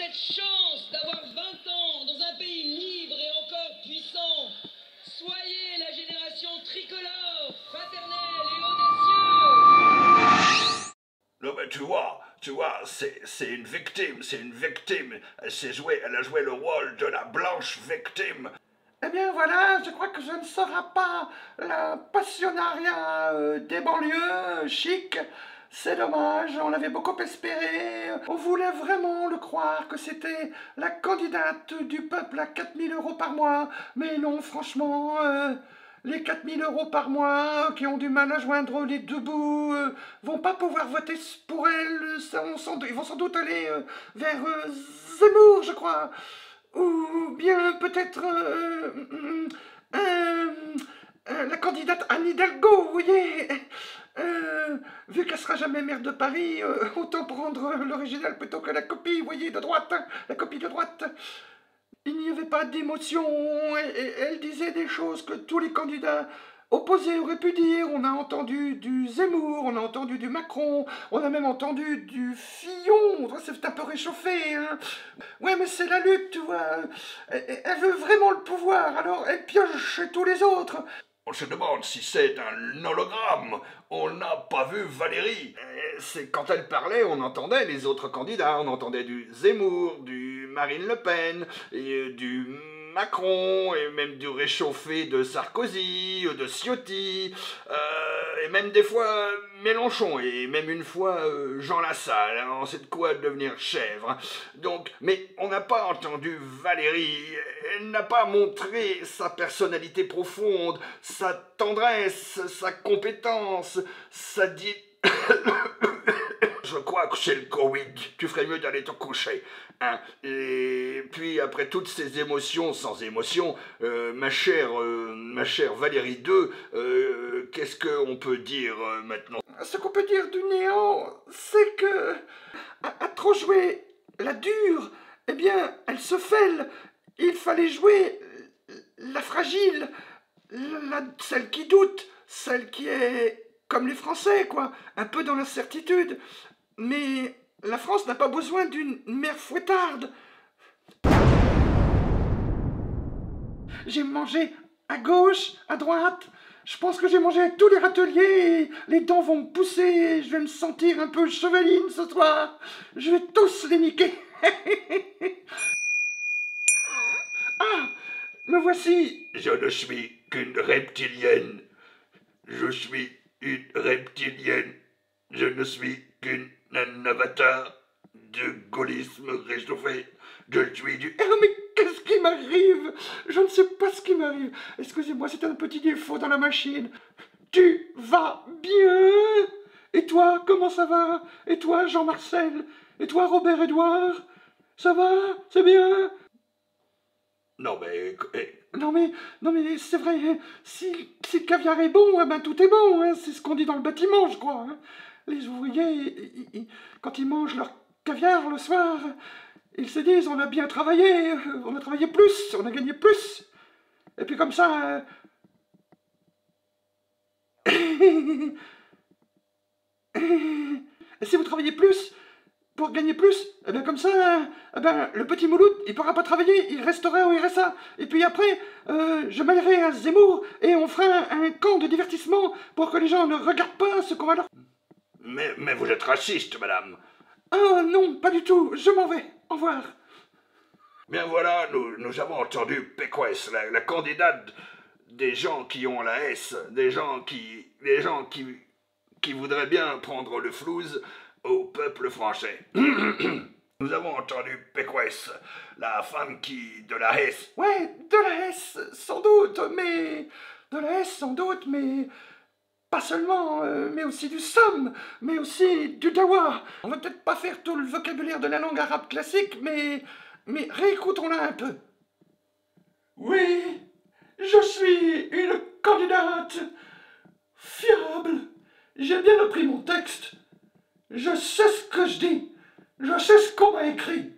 cette chance d'avoir 20 ans dans un pays libre et encore puissant. Soyez la génération tricolore, fraternelle et audacieuse. Non mais tu vois, tu vois, c'est, c'est une victime, c'est une victime. Elle s'est jouée, elle a joué le rôle de la blanche victime. Eh bien voilà, je crois que je ne serai pas la passionnariat euh, des banlieues chic. C'est dommage, on avait beaucoup espéré. On voulait vraiment le croire que c'était la candidate du peuple à 4000 euros par mois. Mais non, franchement, euh, les 4000 euros par mois qui ont du mal à joindre les deux bouts euh, vont pas pouvoir voter pour elle. Ils vont sans doute aller euh, vers euh, Zemmour, je crois. Ou bien peut-être euh, euh, euh, euh, la candidate Anne Hidalgo, vous voyez. Euh, vu qu'elle sera jamais maire de Paris, euh, autant prendre l'original plutôt que la copie, voyez, de droite, la copie de droite. Il n'y avait pas d'émotion, et- et elle disait des choses que tous les candidats opposés auraient pu dire. On a entendu du Zemmour, on a entendu du Macron, on a même entendu du Fillon. C'est un peu réchauffé, hein. Ouais, mais c'est la lutte, tu vois. Elle, elle veut vraiment le pouvoir, alors elle pioche chez tous les autres. On se demande si c'est un hologramme. On n'a pas vu Valérie. Euh, C'est quand elle parlait, on entendait les autres candidats, on entendait du Zemmour, du Marine Le Pen, euh, du Macron, et même du réchauffé de Sarkozy, euh, de Ciotti, et même des fois euh, Mélenchon, et même une fois euh, Jean Lassalle, hein, on sait de quoi devenir chèvre. Donc, mais on n'a pas entendu Valérie, elle n'a pas montré sa personnalité profonde, sa tendresse, sa compétence, sa di... Je crois que c'est le Covid. Tu ferais mieux d'aller te coucher. Hein. Et puis, après toutes ces émotions sans émotion, euh, ma chère, euh, ma chère Valérie 2, euh, qu'est-ce qu'on peut dire euh, maintenant? Ce qu'on peut dire du néant, c'est que, à, trop jouer la dure, eh bien, elle se fêle. Il fallait jouer la fragile, la, celle qui doute, celle qui est comme les Français, quoi, un peu dans l'incertitude. Mais la France n'a pas besoin d'une mère fouettarde. J'ai mangé à gauche, à droite. Je pense que j'ai mangé tous les râteliers. Les dents vont me pousser. Je vais me sentir un peu chevaline ce soir. Je vais tous les niquer. ah, me voici. Je ne suis qu'une reptilienne. Je suis une reptilienne. Je ne suis qu'une un avatar de gaullisme réchauffé. Je suis du... Qui m'arrive Je ne sais pas ce qui m'arrive. Excusez-moi, c'est un petit défaut dans la machine. Tu vas bien? Et toi, comment ça va? Et toi, Jean-Marcel? Et toi, Robert-Édouard Ça va? C'est bien? Non mais... eh, Non mais, non mais c'est vrai, hein. si, si le caviar est bon, eh ben tout est bon, hein. c'est ce qu'on dit dans le bâtiment, je crois. hein. Les ouvriers, ils- ils- quand ils mangent leur caviar le soir, ils se disent on a bien travaillé, euh, on a travaillé plus, on a gagné plus. Et puis comme ça... euh, Et si vous travaillez plus, pour gagner plus, eh bien comme ça, eh le petit Mouloud, il pourra pas travailler, il restera au RSA. Et puis après, euh, je mêlerai à Zemmour et on fera un, un camp de divertissement pour que les gens ne regardent pas ce qu'on va leur... Mais, mais vous êtes raciste, madame. Ah non, pas du tout, je m'en vais. Au revoir. Bien voilà, nous, nous avons entendu Pécresse, la, candidate des gens qui ont la S, des gens qui, des gens qui, qui voudraient bien prendre le flouze au peuple français. nous avons entendu Pécresse, la femme qui, de la S, Ouais, de la S, sans doute, mais... De la S, sans doute, mais... Pas seulement, euh, mais aussi du somme, mais aussi du dawa. On va peut-être pas faire tout le vocabulaire de la langue arabe classique, mais... Mais réécoutons-la un peu. Oui, je suis une candidate fiable. J'ai bien appris mon texte. Je sais ce que je dis. Je sais ce qu'on m'a écrit.